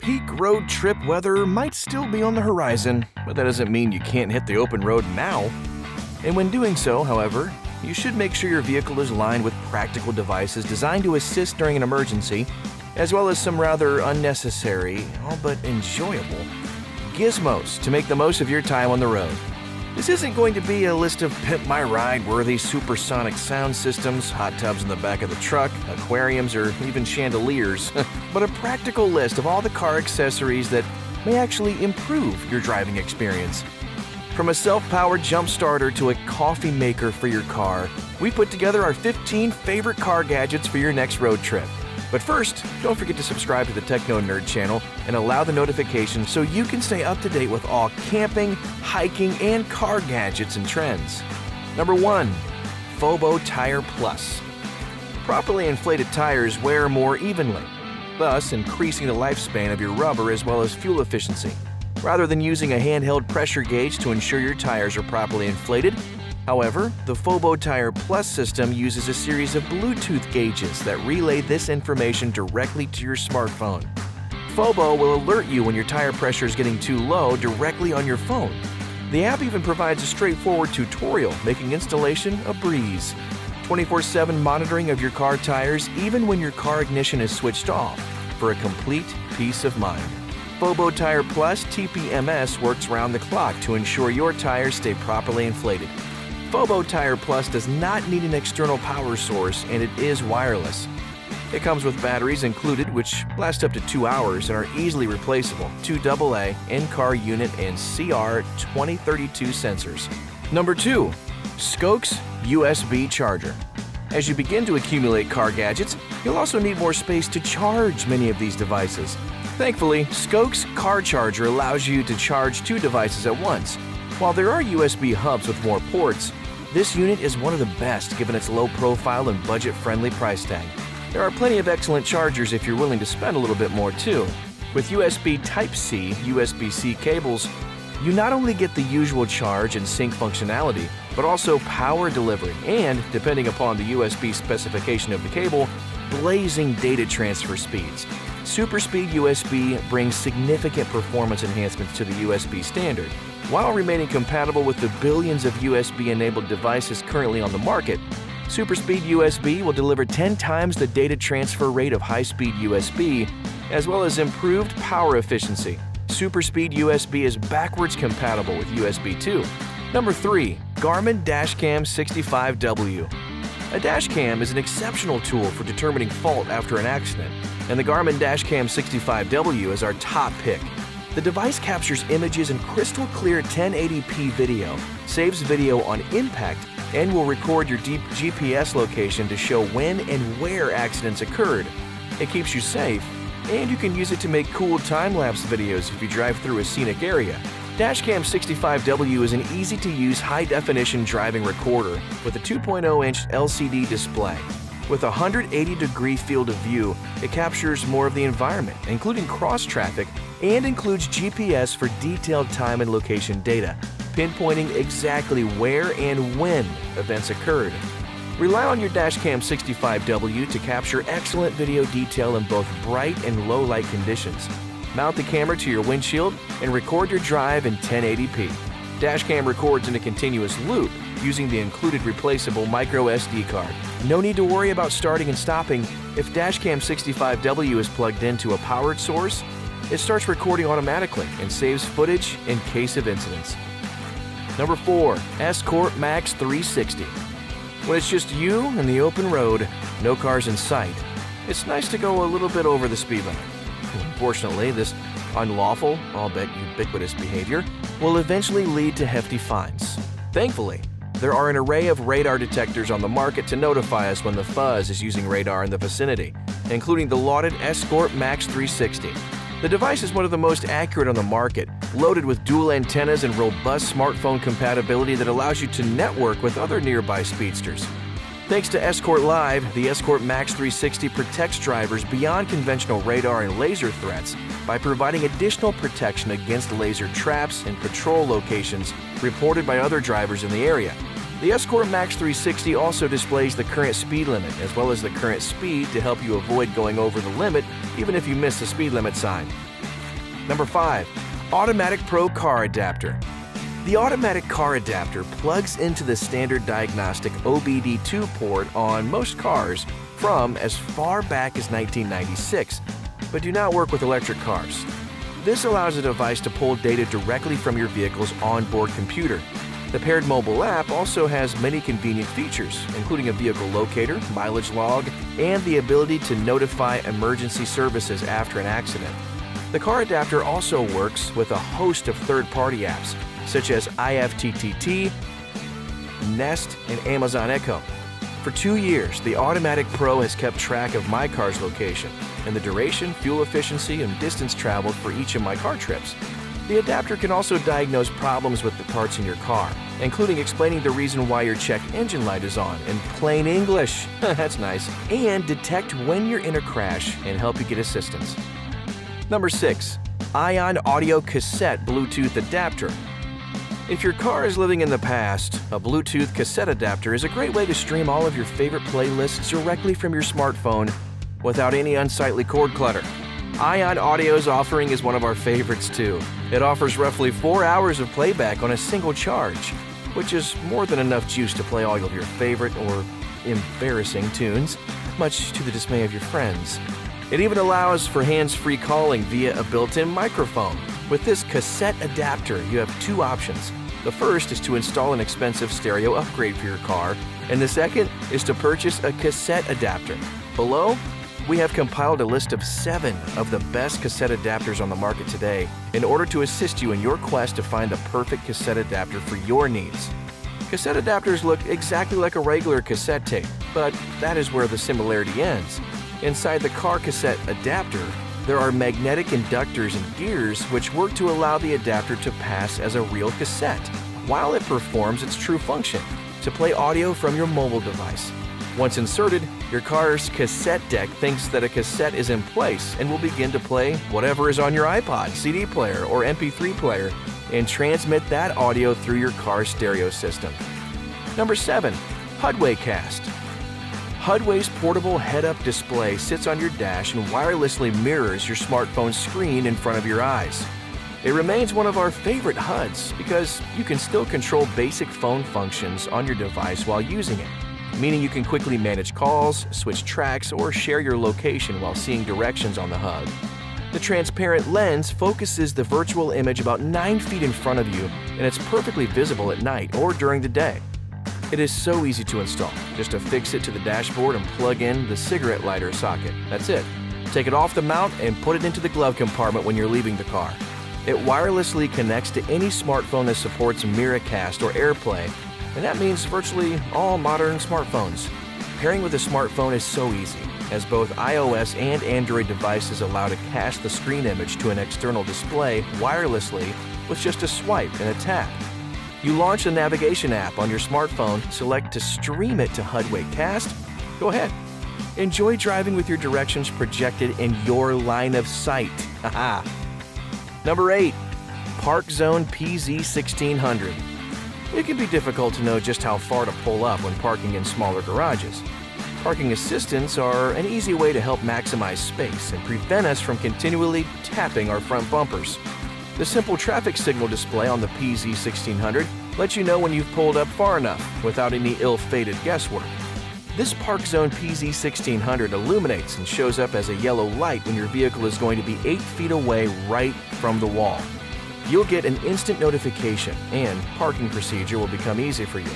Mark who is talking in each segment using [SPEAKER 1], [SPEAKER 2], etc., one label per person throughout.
[SPEAKER 1] Peak road trip weather might still be on the horizon, but that doesn't mean you can't hit the open road now. And when doing so, however, you should make sure your vehicle is lined with practical devices designed to assist during an emergency, as well as some rather unnecessary, all but enjoyable, gizmos to make the most of your time on the road. This isn't going to be a list of pimp my ride worthy supersonic sound systems, hot tubs in the back of the truck, aquariums, or even chandeliers, but a practical list of all the car accessories that may actually improve your driving experience. From a self powered jump starter to a coffee maker for your car, we put together our 15 favorite car gadgets for your next road trip. But first, don't forget to subscribe to the Techno Nerd channel and allow the notifications so you can stay up to date with all camping, hiking, and car gadgets and trends. Number 1. Fobo Tire Plus. Properly inflated tires wear more evenly, thus increasing the lifespan of your rubber as well as fuel efficiency. Rather than using a handheld pressure gauge to ensure your tires are properly inflated, However, the Fobo Tire Plus system uses a series of Bluetooth gauges that relay this information directly to your smartphone. Fobo will alert you when your tire pressure is getting too low directly on your phone. The app even provides a straightforward tutorial, making installation a breeze. 24 7 monitoring of your car tires even when your car ignition is switched off for a complete peace of mind. Fobo Tire Plus TPMS works round the clock to ensure your tires stay properly inflated. Fobo Tire Plus does not need an external power source and it is wireless. It comes with batteries included which last up to 2 hours and are easily replaceable, 2 AA, in-car unit, and CR2032 sensors. Number 2. Scosche USB Charger. As you begin to accumulate car gadgets, you'll also need more space to charge many of these devices. Thankfully, Scosche Car Charger allows you to charge two devices at once. While there are USB hubs with more ports, this unit is one of the best given its low profile and budget-friendly price tag. There are plenty of excellent chargers if you're willing to spend a little bit more too. With USB Type-C, USB-C cables, you not only get the usual charge and sync functionality, but also power delivery and, depending upon the USB specification of the cable, blazing data transfer speeds. SuperSpeed USB brings significant performance enhancements to the USB standard, while remaining compatible with the billions of USB-enabled devices currently on the market, SuperSpeed USB will deliver 10 times the data transfer rate of high-speed USB, as well as improved power efficiency. SuperSpeed USB is backwards compatible with USB 2. Number 3. Garmin Dashcam 65W A dashcam is an exceptional tool for determining fault after an accident, and the Garmin Dashcam 65W is our top pick. The device captures images in crystal clear 1080p video, saves video on impact, and will record your deep GPS location to show when and where accidents occurred. It keeps you safe, and you can use it to make cool time-lapse videos if you drive through a scenic area. Dashcam 65W is an easy-to-use high-definition driving recorder with a 2.0-inch LCD display. With a 180-degree field of view, it captures more of the environment, including cross-traffic and includes GPS for detailed time and location data, pinpointing exactly where and when events occurred. Rely on your Dashcam 65W to capture excellent video detail in both bright and low light conditions. Mount the camera to your windshield and record your drive in 1080p. Dashcam records in a continuous loop using the included replaceable micro SD card. No need to worry about starting and stopping. If Dashcam 65W is plugged into a powered source, it starts recording automatically and saves footage in case of incidents. Number 4. Escort Max 360 When it's just you and the open road, no cars in sight, it's nice to go a little bit over the speed limit. Unfortunately, this unlawful, albeit ubiquitous behavior will eventually lead to hefty fines. Thankfully, there are an array of radar detectors on the market to notify us when the fuzz is using radar in the vicinity, including the lauded Escort Max 360. The device is one of the most accurate on the market, loaded with dual antennas and robust smartphone compatibility that allows you to network with other nearby speedsters. Thanks to Escort Live, the Escort Max 360 protects drivers beyond conventional radar and laser threats by providing additional protection against laser traps and patrol locations reported by other drivers in the area. The Escort Max 360 also displays the current speed limit as well as the current speed to help you avoid going over the limit even if you miss the speed limit sign. Number 5. Automatic Pro Car Adapter. The automatic car adapter plugs into the standard diagnostic OBD2 port on most cars from as far back as 1996, but do not work with electric cars. This allows the device to pull data directly from your vehicle's onboard computer. The paired mobile app also has many convenient features, including a vehicle locator, mileage log, and the ability to notify emergency services after an accident. The car adapter also works with a host of third-party apps, such as IFTTT, Nest, and Amazon Echo. For two years, the Automatic Pro has kept track of my car's location and the duration, fuel efficiency, and distance traveled for each of my car trips. The adapter can also diagnose problems with the parts in your car, including explaining the reason why your check engine light is on in plain English. That's nice. And detect when you're in a crash and help you get assistance. Number 6. Ion Audio Cassette Bluetooth Adapter if your car is living in the past, a Bluetooth cassette adapter is a great way to stream all of your favorite playlists directly from your smartphone without any unsightly cord clutter. Ion Audio's offering is one of our favorites too. It offers roughly 4 hours of playback on a single charge, which is more than enough juice to play all of your favorite or embarrassing tunes, much to the dismay of your friends. It even allows for hands-free calling via a built-in microphone. With this cassette adapter, you have two options. The first is to install an expensive stereo upgrade for your car, and the second is to purchase a cassette adapter. Below, we have compiled a list of seven of the best cassette adapters on the market today in order to assist you in your quest to find the perfect cassette adapter for your needs. Cassette adapters look exactly like a regular cassette tape, but that is where the similarity ends. Inside the car cassette adapter, there are magnetic inductors and gears which work to allow the adapter to pass as a real cassette, while it performs its true function, to play audio from your mobile device. Once inserted, your car's cassette deck thinks that a cassette is in place and will begin to play whatever is on your iPod, CD player, or MP3 player and transmit that audio through your car's stereo system. Number 7. Hudway Cast Hudway's portable head-up display sits on your dash and wirelessly mirrors your smartphone screen in front of your eyes. It remains one of our favorite HUDs because you can still control basic phone functions on your device while using it, meaning you can quickly manage calls, switch tracks, or share your location while seeing directions on the HUD. The transparent lens focuses the virtual image about 9 feet in front of you, and it's perfectly visible at night or during the day. It is so easy to install. Just affix it to the dashboard and plug in the cigarette lighter socket. That's it. Take it off the mount and put it into the glove compartment when you're leaving the car. It wirelessly connects to any smartphone that supports Miracast or AirPlay, and that means virtually all modern smartphones. Pairing with a smartphone is so easy, as both iOS and Android devices allow to cast the screen image to an external display wirelessly with just a swipe and a tap. You launch a navigation app on your smartphone, select to stream it to Hudway Cast. Go ahead. Enjoy driving with your directions projected in your line of sight. Number 8. Park Zone PZ1600. It can be difficult to know just how far to pull up when parking in smaller garages. Parking assistants are an easy way to help maximize space and prevent us from continually tapping our front bumpers. The simple traffic signal display on the PZ1600 lets you know when you've pulled up far enough without any ill-fated guesswork. This Park Zone PZ1600 illuminates and shows up as a yellow light when your vehicle is going to be 8 feet away right from the wall. You'll get an instant notification and parking procedure will become easy for you.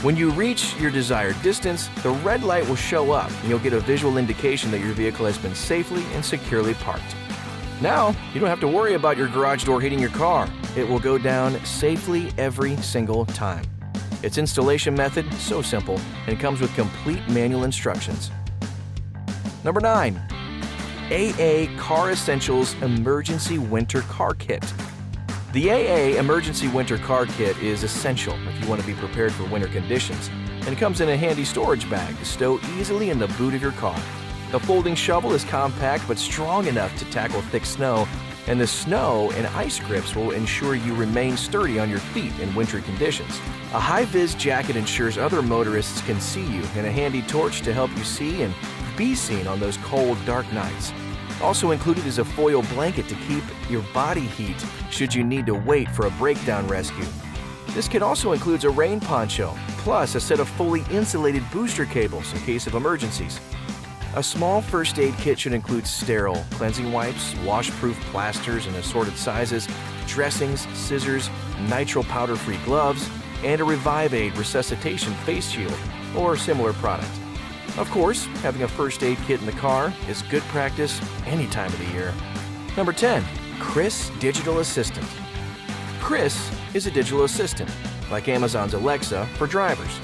[SPEAKER 1] When you reach your desired distance, the red light will show up and you'll get a visual indication that your vehicle has been safely and securely parked. Now, you don't have to worry about your garage door hitting your car. It will go down safely every single time. Its installation method so simple and comes with complete manual instructions. Number 9. AA Car Essentials Emergency Winter Car Kit. The AA Emergency Winter Car Kit is essential if you want to be prepared for winter conditions and comes in a handy storage bag to stow easily in the boot of your car. The folding shovel is compact but strong enough to tackle thick snow, and the snow and ice grips will ensure you remain sturdy on your feet in wintry conditions. A high-vis jacket ensures other motorists can see you, and a handy torch to help you see and be seen on those cold, dark nights. Also included is a foil blanket to keep your body heat should you need to wait for a breakdown rescue. This kit also includes a rain poncho, plus a set of fully insulated booster cables in case of emergencies. A small first aid kit should include sterile cleansing wipes, washproof plasters in assorted sizes, dressings, scissors, nitrile powder-free gloves, and a Revive Aid resuscitation face shield or similar product. Of course, having a first aid kit in the car is good practice any time of the year. Number 10. Chris Digital Assistant. Chris is a digital assistant, like Amazon's Alexa for drivers.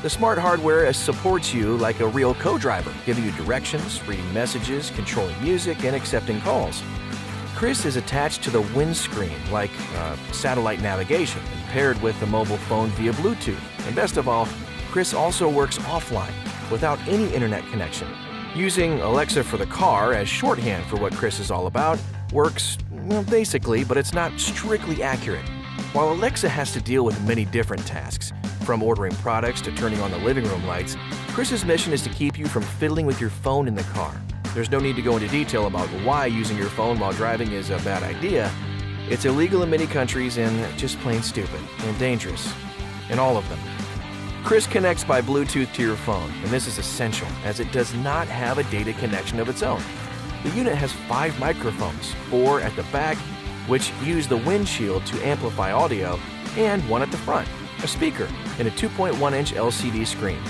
[SPEAKER 1] The smart hardware supports you like a real co-driver, giving you directions, reading messages, controlling music, and accepting calls. Chris is attached to the windscreen like uh, satellite navigation and paired with the mobile phone via Bluetooth. And best of all, Chris also works offline without any internet connection. Using Alexa for the car as shorthand for what Chris is all about works, well, basically, but it's not strictly accurate. While Alexa has to deal with many different tasks, from ordering products to turning on the living room lights, Chris's mission is to keep you from fiddling with your phone in the car. There's no need to go into detail about why using your phone while driving is a bad idea. It's illegal in many countries and just plain stupid and dangerous. In all of them. Chris connects by Bluetooth to your phone, and this is essential as it does not have a data connection of its own. The unit has five microphones, four at the back, which use the windshield to amplify audio, and one at the front, a speaker, and a 2.1 inch LCD screen.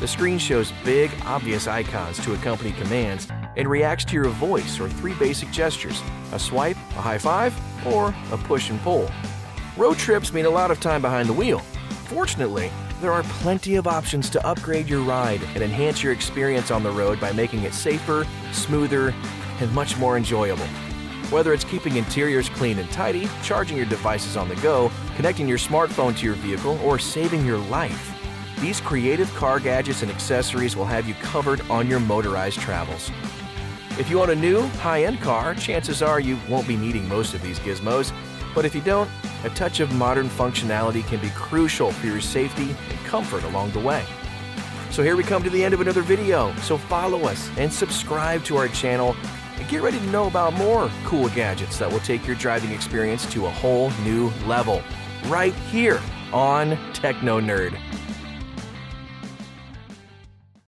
[SPEAKER 1] The screen shows big, obvious icons to accompany commands and reacts to your voice or three basic gestures a swipe, a high five, or a push and pull. Road trips mean a lot of time behind the wheel. Fortunately, there are plenty of options to upgrade your ride and enhance your experience on the road by making it safer, smoother, and much more enjoyable. Whether it's keeping interiors clean and tidy, charging your devices on the go, connecting your smartphone to your vehicle, or saving your life, these creative car gadgets and accessories will have you covered on your motorized travels. If you own a new, high-end car, chances are you won't be needing most of these gizmos, but if you don't, a touch of modern functionality can be crucial for your safety and comfort along the way. So here we come to the end of another video, so follow us and subscribe to our channel and get ready to know about more cool gadgets that will take your driving experience to a whole new level right here on Techno Nerd.